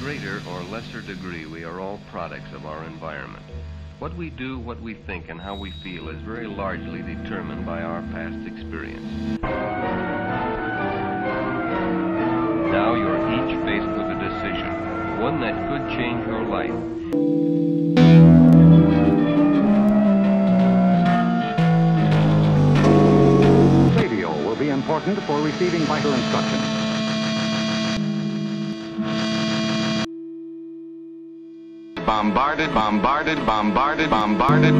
greater or lesser degree, we are all products of our environment. What we do, what we think, and how we feel is very largely determined by our past experience. Now you're each faced with a decision, one that could change your life. Radio will be important for receiving vital instructions. Bombarded, bombarded, bombarded, bombarded.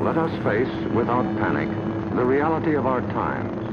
Let us face, without panic, the reality of our times.